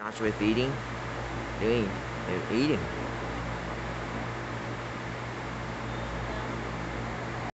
Not with eating? Doing, eating.